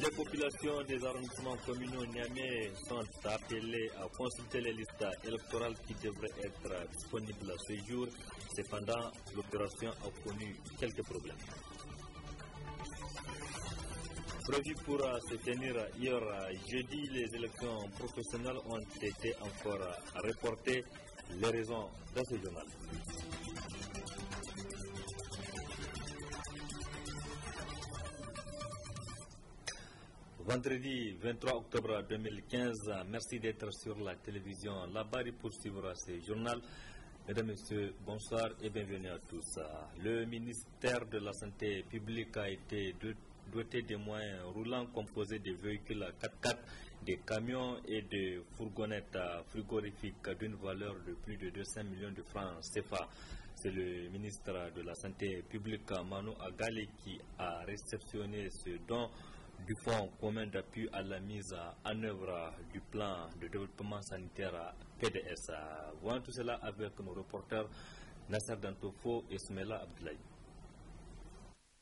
Les populations des arrondissements communaux Niamey sont appelées à consulter les listes électorales qui devraient être disponibles ce jour. Cependant, l'opération a connu quelques problèmes. Prévu pour se tenir hier jeudi, les élections professionnelles ont été encore reportées. Les raisons dans ce journal. Vendredi 23 octobre 2015, merci d'être sur la télévision. La barre poursuivra ce journal. Mesdames, Messieurs, bonsoir et bienvenue à tous. Le ministère de la Santé publique a été doté de moyens roulants composés de véhicules 4x4, de camions et de fourgonnettes frigorifiques d'une valeur de plus de 200 millions de francs CFA. C'est le ministre de la Santé publique, Manu Agali, qui a réceptionné ce don du Fonds commun d'appui à la mise en œuvre du plan de développement sanitaire PDS. Voyons tout cela avec nos reporters Nasser Dantofo et Smela Abdoulaye.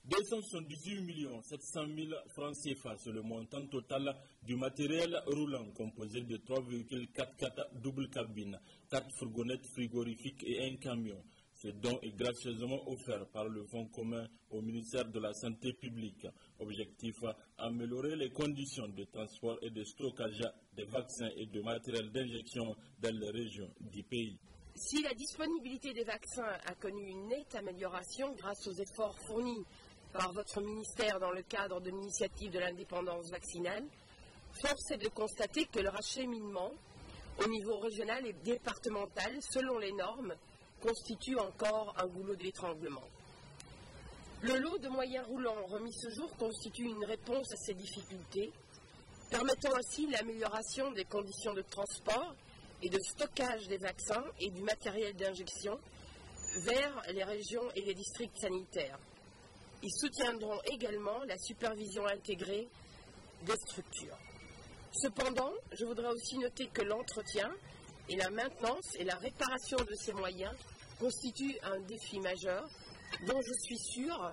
278 700 000 francs CFA sur le montant total du matériel roulant composé de trois véhicules 4x4 double cabine, 4 fourgonnettes frigorifiques et un camion. Ce don est gracieusement offert par le Fonds commun au ministère de la Santé publique. Objectif améliorer les conditions de transport et de stockage des vaccins et de matériel d'injection dans les régions du pays. Si la disponibilité des vaccins a connu une nette amélioration grâce aux efforts fournis par votre ministère dans le cadre de l'initiative de l'indépendance vaccinale, force est de constater que leur acheminement au niveau régional et départemental, selon les normes, constitue encore un goulot d'étranglement. Le lot de moyens roulants remis ce jour constitue une réponse à ces difficultés, permettant ainsi l'amélioration des conditions de transport et de stockage des vaccins et du matériel d'injection vers les régions et les districts sanitaires. Ils soutiendront également la supervision intégrée des structures. Cependant, je voudrais aussi noter que l'entretien et la maintenance et la réparation de ces moyens constituent un défi majeur dont je suis sûr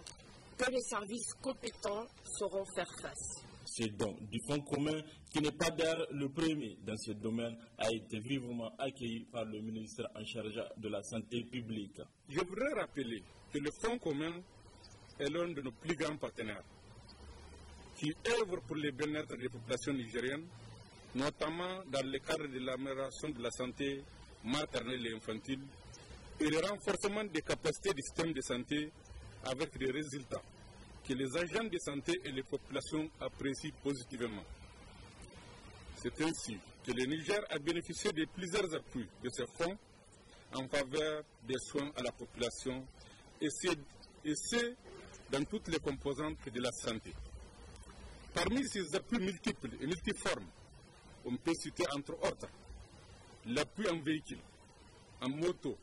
que les services compétents sauront faire face. Ce don du Fonds commun, qui n'est pas d'air le premier dans ce domaine, a été vivement accueilli par le ministre en charge de la Santé publique. Je voudrais rappeler que le Fonds commun est l'un de nos plus grands partenaires qui œuvre pour le bien-être des populations nigériennes notamment dans le cadre de l'amélioration de la santé maternelle et infantile et le renforcement des capacités du système de santé avec des résultats que les agents de santé et les populations apprécient positivement. C'est ainsi que le Niger a bénéficié de plusieurs appuis de ces fonds en faveur des soins à la population et c'est dans toutes les composantes de la santé. Parmi ces appuis multiples et multiformes, on peut citer entre autres l'appui en véhicule, en moto,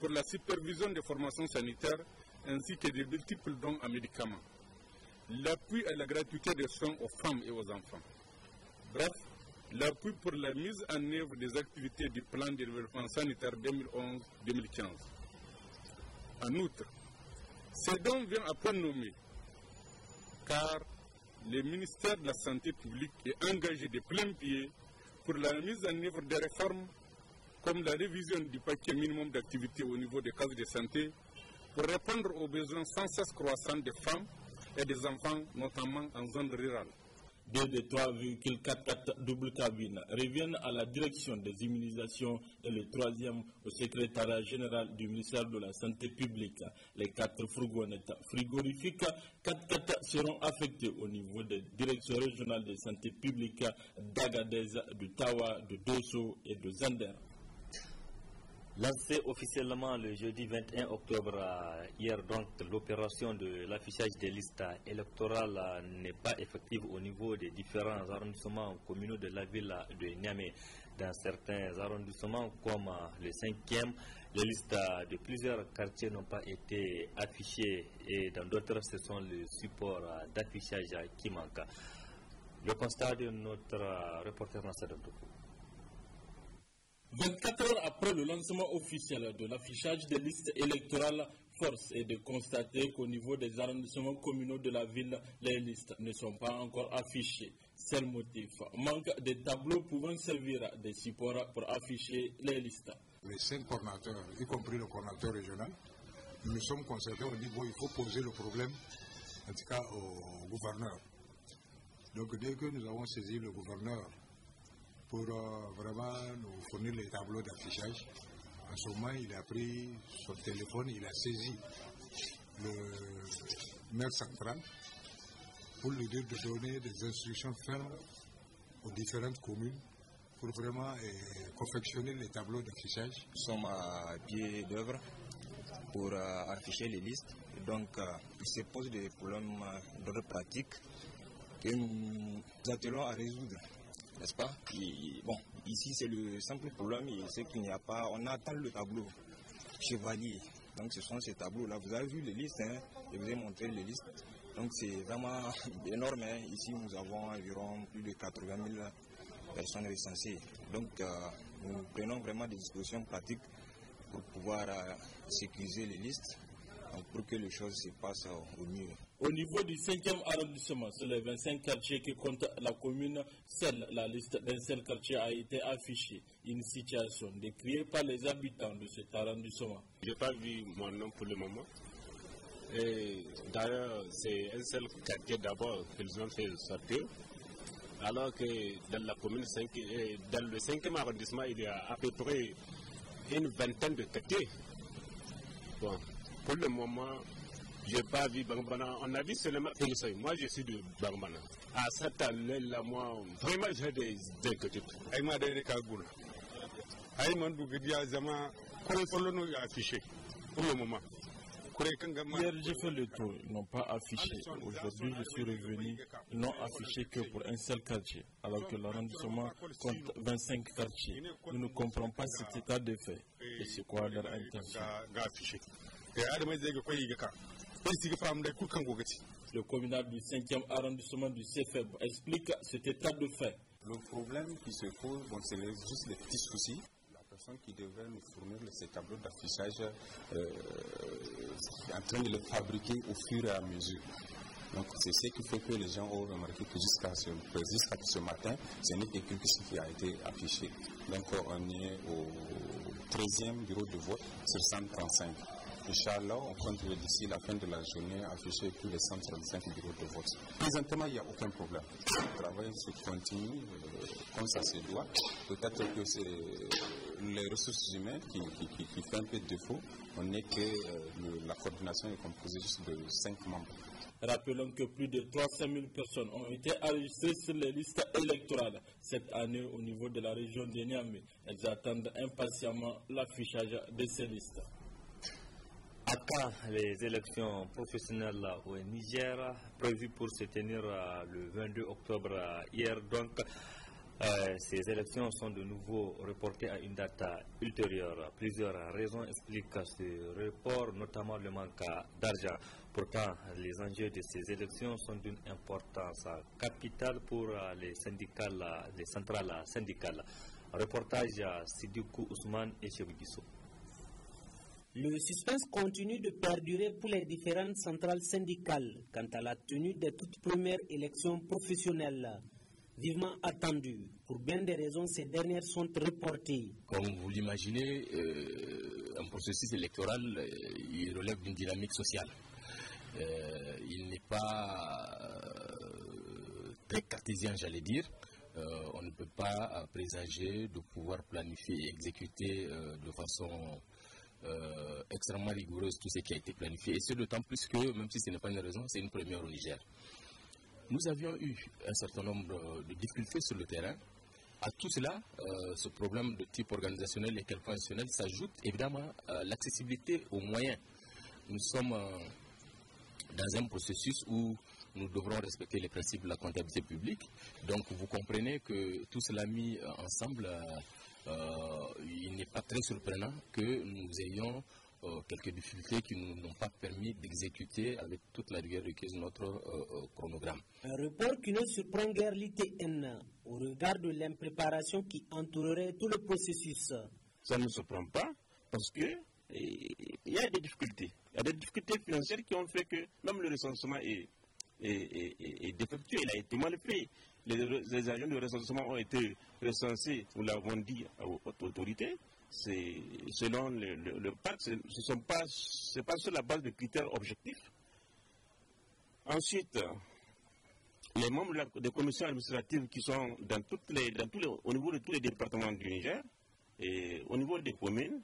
pour la supervision des formations sanitaires, ainsi que des multiples dons en médicaments. L'appui à la gratuité des soins aux femmes et aux enfants. Bref, l'appui pour la mise en œuvre des activités du plan de développement sanitaire 2011-2015. En outre, ces dons viennent à point nommé, car le ministère de la Santé publique est engagé de plein pied pour la mise en œuvre des réformes comme la révision du paquet minimum d'activité au niveau des cases de santé pour répondre aux besoins sans cesse croissants des femmes et des enfants, notamment en zone rurale. Deux des trois véhicules 4x4 double cabine reviennent à la direction des immunisations et le troisième au secrétariat général du ministère de la Santé publique. Les quatre fourgonnettes frigorifiques 4x4 seront affectés au niveau des directions régionales de santé publique d'Agadez, de Tawa, de Dosso et de Zander. Lancé officiellement le jeudi 21 octobre, hier donc, l'opération de l'affichage des listes électorales n'est pas effective au niveau des différents arrondissements communaux de la ville de Niamey. Dans certains arrondissements comme le 5e, les listes de plusieurs quartiers n'ont pas été affichées et dans d'autres, ce sont les supports d'affichage qui manquent. Le constat de notre reporter Nasser 24 heures après le lancement officiel de l'affichage des listes électorales, Force est de constater qu'au niveau des arrondissements communaux de la ville, les listes ne sont pas encore affichées. C'est le motif. Manque de tableaux pouvant servir de support pour afficher les listes. Les cinq coordinateurs, y compris le coordinateur régional, nous sommes concertés, on dit bon, il faut poser le problème, en tout cas au gouverneur. Donc dès que nous avons saisi le gouverneur pour euh, vraiment nous fournir les tableaux d'affichage, en ce moment, il a pris son téléphone, il a saisi le maire central pour lui dire de donner des instructions fermes aux différentes communes pour vraiment eh, confectionner les tableaux d'affichage. Nous sommes à pied d'œuvre pour euh, afficher les listes. Donc, euh, il se pose des problèmes euh, d'ordre pratique que nous attelons à résoudre n'est-ce pas? Bon, ici c'est le simple problème, c'est qu'il n'y a pas, on attend le tableau chevalier. Donc ce sont ces tableaux-là. Vous avez vu les listes, hein, je vous ai montré les listes. Donc c'est vraiment énorme. Hein? Ici nous avons environ plus de 80 000 personnes recensées. Donc euh, nous prenons vraiment des dispositions pratiques pour pouvoir euh, sécuriser les listes pour que les choses se passent au mieux. Au niveau du 5e arrondissement, sur les 25 quartiers qui comptent la commune, seule la liste d'un seul quartier a été affichée. Une situation décriée par les habitants de cet arrondissement. Je n'ai pas vu mon nom pour le moment. D'ailleurs, c'est un seul quartier d'abord qu'ils ont fait sortir. Alors que dans la commune 5, dans le 5e arrondissement, il y a à peu près une vingtaine de quartiers. Bon, pour le moment, je n'ai pas vu Bangbana. On a vu seulement. Moi, je suis de Bangbana. À cette année-là, moi, vraiment, j'ai des inquiétudes. Aïma de Kagoula. Aïma Dougudia Zama, Korefolono a affiché pour le moment. Hier, j'ai fait le tour. Ils n'ont pas affiché. Aujourd'hui, je suis revenu. Ils n'ont affiché que pour un seul quartier, alors que l'arrondissement compte 25 quartiers. Nous ne comprenons pas cet état de fait. Et c'est quoi leur intention? Le communal du 5e arrondissement du CFEB explique cet état de fait. Le problème qui se pose, c'est juste les petits soucis. La personne qui devrait nous fournir ces tableaux d'affichage euh, est en train de les fabriquer au fur et à mesure. Donc c'est ce qui fait que les gens ont remarqué que jusqu'à ce, ce, matin, ce n'est que quelque chose qui a été affiché. Donc on est au 13e bureau de vote sur 135. Inch'Allah, on compte d'ici la fin de la journée afficher tous les 135 bureaux de vote. Présentement, il n'y a aucun problème. Le travail se continue euh, comme ça se doit. Peut-être que c'est les ressources humaines qui, qui, font un peu de défaut. On n'est que euh, la coordination est composée juste de 5 membres. Rappelons que plus de 300 000 personnes ont été enregistrées sur les listes électorales cette année au niveau de la région de Niamey. Elles attendent impatiemment l'affichage de ces listes. À les élections professionnelles au Niger, prévues pour se tenir euh, le 22 octobre euh, hier. Donc, euh, ces élections sont de nouveau reportées à une date ultérieure. Plusieurs raisons expliquent ce report, notamment le manque d'argent. Pourtant, les enjeux de ces élections sont d'une importance capitale pour les syndicats, les centrales syndicales. Reportage Sidikou Ousmane et Chebouguissou. Le suspense continue de perdurer pour les différentes centrales syndicales quant à la tenue des toutes premières élections professionnelles vivement attendues. Pour bien des raisons, ces dernières sont reportées. Comme vous l'imaginez, euh, un processus électoral, euh, il relève d'une dynamique sociale. Euh, il n'est pas très cartésien, j'allais dire. on ne peut pas présager de pouvoir planifier et exécuter de façon euh, extrêmement rigoureuse tout ce qui a été planifié. Et c'est d'autant plus que, même si ce n'est pas une raison, c'est une première au Niger. Nous avions eu un certain nombre de difficultés sur le terrain. À tout cela, euh, ce problème de type organisationnel et institutionnel s'ajoute évidemment à l'accessibilité aux moyens. Nous sommes dans un processus où nous devrons respecter les principes de la comptabilité publique. Donc vous comprenez que tout cela mis ensemble euh, il n'est pas très surprenant que nous ayons euh, quelques difficultés qui ne nous ont pas permis d'exécuter avec toute la rigueur requise notre euh, chronogramme. Un report qui ne surprend guère l'ITN au regard de l'impréparation qui entourerait tout le processus. Ça ne surprend pas parce que il y a des difficultés. Il y a des difficultés financières qui ont fait que même le recensement est, défectueux, il a été mal fait. Les, agents de recensement ont été recensés, nous l'avons dit aux, autorités, c'est selon le, le, ce n'est pas, sur la base de critères objectifs. Ensuite, les membres des commissions administratives qui sont dans tous les, au niveau de tous les départements du Niger et au niveau des communes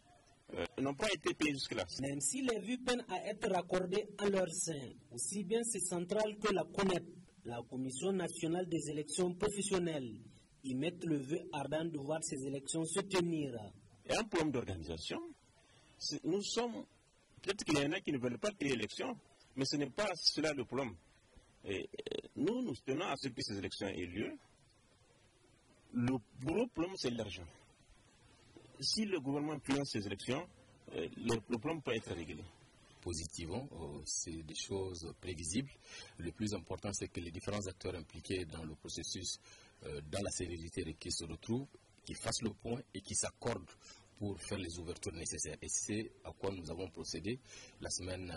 euh, n'ont pas été payés jusque-là. Même si les vues peinent à être raccordées à leur sein, aussi bien c'est central que la CONEP, la Commission nationale des élections professionnelles, y mettent le vœu ardent de voir ces élections se tenir. A un problème d'organisation. Nous sommes. Peut-être qu'il y en a qui ne veulent pas qu'il y ait mais ce n'est pas cela le problème. Et, nous, nous tenons à ce que ces élections aient lieu. Le gros problème, c'est l'argent. Si le gouvernement finance ces élections, euh, le, problème peut être réglé positivement, euh, c'est des choses prévisibles. Le plus important, c'est que les différents acteurs impliqués dans le processus, euh, dans la célérité qui se retrouvent, qui fassent le point et qui s'accordent pour faire les ouvertures nécessaires. Et c'est à quoi nous avons procédé la semaine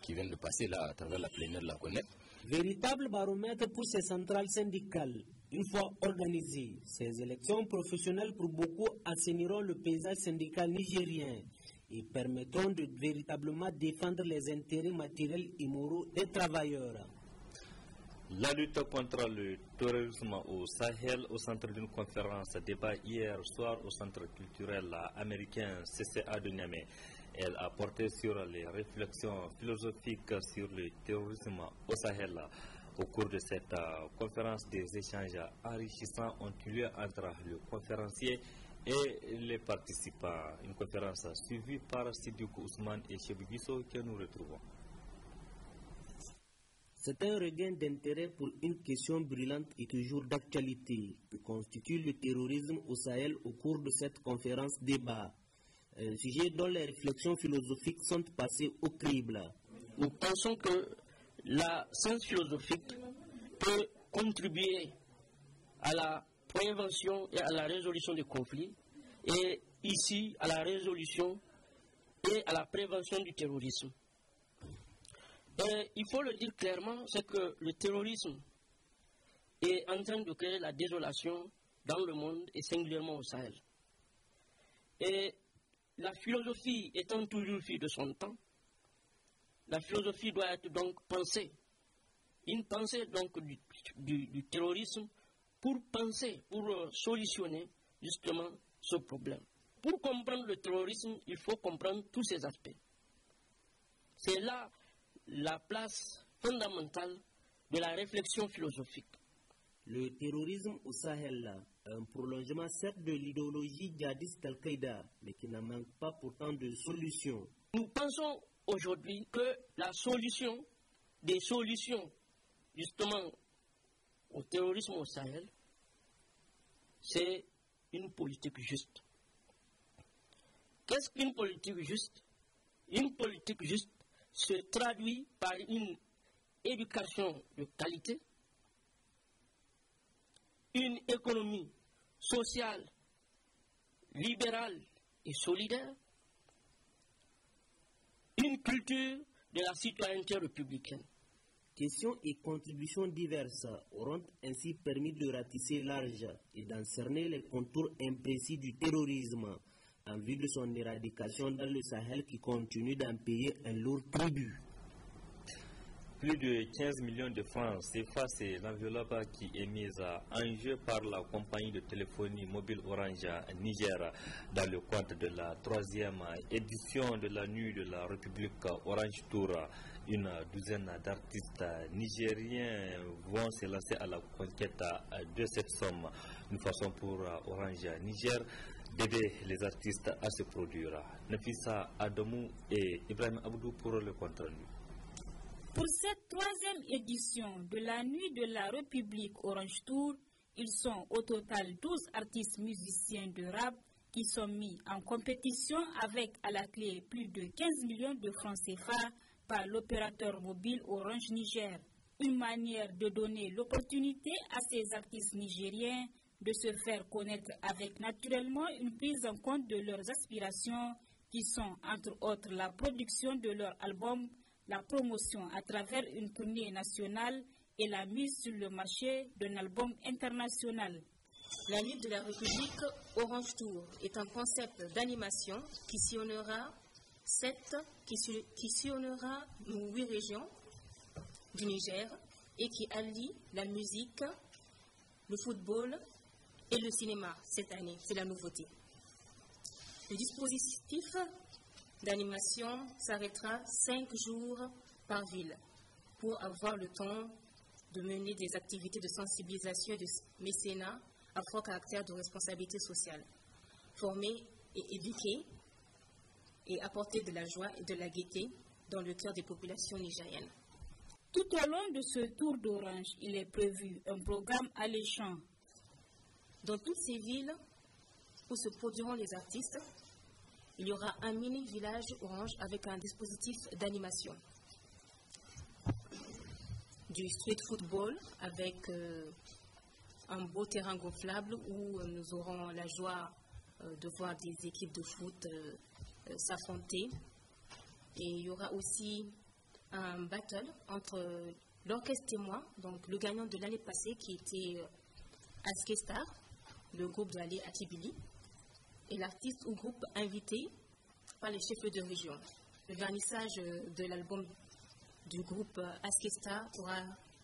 qui vient de passer là, à travers la plénière de la CONEP. Véritable baromètre pour ces centrales syndicales. Une fois organisées, ces élections professionnelles pour beaucoup assainiront le paysage syndical nigérien et permettront de véritablement défendre les intérêts matériels et moraux des travailleurs. La lutte contre le terrorisme au Sahel au centre d'une conférence débat hier soir au centre culturel américain CCA de Niamey. Elle a porté sur les réflexions philosophiques sur le terrorisme au Sahel. Au cours de cette euh, conférence, des échanges enrichissants ont eu lieu entre le conférencier et les participants. Une conférence suivie par Sidikou Ousmane et Chebibiso que nous retrouvons. C'est un regain d'intérêt pour une question brûlante et toujours d'actualité que constitue le terrorisme au Sahel au cours de cette conférence débat un sujet dont les réflexions philosophiques sont passées au crible. Nous pensons que la science philosophique peut contribuer à la prévention et à la résolution des conflits, et ici à la résolution et à la prévention du terrorisme. Il faut le dire clairement, c'est que le terrorisme est en train de créer la désolation dans le monde et singulièrement au Sahel. Et la philosophie étant toujours fille de son temps, la philosophie doit être donc pensée. Une pensée donc du, terrorisme pour penser, pour euh, solutionner justement ce problème. Pour comprendre le terrorisme, il faut comprendre tous ces aspects. C'est là la place fondamentale de la réflexion philosophique. Le terrorisme au Sahel, un prolongement certes de l'idéologie djihadiste Al-Qaïda, mais qui n'en manque pas pourtant de solution. Nous pensons aujourd'hui que la solution, des solutions justement au terrorisme au Sahel, c'est une politique juste. Qu'est-ce qu'une politique juste? Une politique juste se traduit par une éducation de qualité, une économie sociale, libérale et solidaire, une culture de la citoyenneté républicaine. Questions et contributions diverses auront ainsi permis de ratisser large et d'en cerner les contours imprécis du terrorisme en vue de son éradication dans le Sahel qui continue d'en payer un lourd tribut. Plus de 15 millions de francs CFA, c'est l'enveloppe qui est mise en jeu par la compagnie de téléphonie mobile Orange Niger dans le cadre de la troisième édition de la nuit de la République Orange Tour. Une douzaine d'artistes nigériens vont se lancer à la conquête de cette somme. Une façon pour Orange Niger d'aider les artistes à se produire. Nafisa Adamou et Ibrahim Abdou pour le compte. Pour cette troisième édition de la Nuit de la République Orange Tour, ils sont au total 12 artistes musiciens de rap qui sont mis en compétition avec à la clé plus de 15 millions de francs CFA par l'opérateur mobile Orange Niger. Une manière de donner l'opportunité à ces artistes nigériens de se faire connaître avec naturellement une prise en compte de leurs aspirations qui sont entre autres la production de leur album, la promotion à travers une tournée nationale et la mise sur le marché d'un album international. La Ligue de la République Orange Tour est un concept d'animation qui sillonnera sept, huit régions du Niger et qui allie la musique, le football et le cinéma cette année. C'est la nouveauté. Le dispositif d'animation s'arrêtera cinq jours par ville pour avoir le temps de mener des activités de sensibilisation et de mécénat à fort caractère de responsabilité sociale. Former et éduquer et apporter de la joie et de la gaieté dans le cœur des populations nigériennes. Tout au long de ce tour d'Orange, il est prévu un programme alléchant. Dans toutes ces villes où se produiront les artistes, il y aura un mini village orange avec un dispositif d'animation. Du street football avec euh, un beau terrain gonflable où euh, nous aurons la joie euh, de voir des équipes de foot s'affronter. Et il y aura aussi un battle entre l'orchestre témoin, donc le gagnant de l'année passée qui était Askestar, le groupe de l'année Atibili, et l'artiste ou groupe invité par les chefs de région. Le vernissage de l'album du groupe Askesta aura,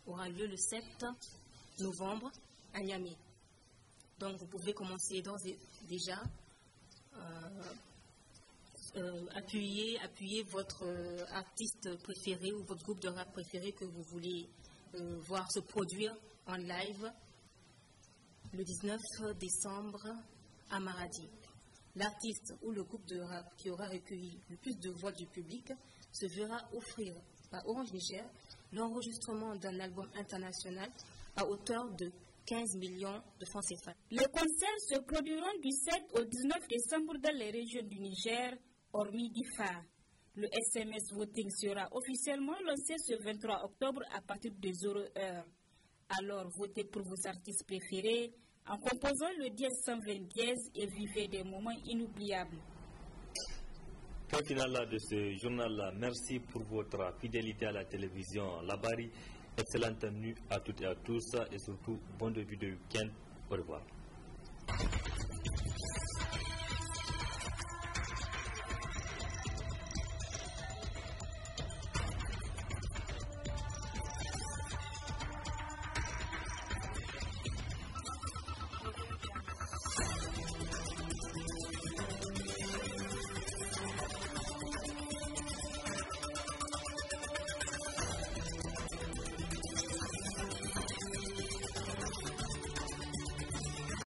aura, lieu le 7 novembre à Niamey. Donc vous pouvez commencer déjà euh, euh, appuyer, appuyer votre euh, artiste préféré ou votre groupe de rap préféré que vous voulez voir se produire en live le 19 décembre à Maradi. L'artiste ou le groupe de rap qui aura recueilli le plus de voix du public se verra offrir par Orange Niger l'enregistrement d'un album international à hauteur de 15 millions de francs CFA. Les concerts se produiront du 7 au 19 décembre dans les régions du Niger, hormis DIFA. Le SMS voting sera officiellement lancé ce 23 octobre à partir de 0 heure. Alors votez pour vos artistes préférés en composant le dièse 120 dièse et vivez des moments inoubliables. Point final de ce journal. Merci pour votre fidélité à la télévision. La Bari, excellente nuit à toutes et à tous et surtout bon début de week-end. Au revoir.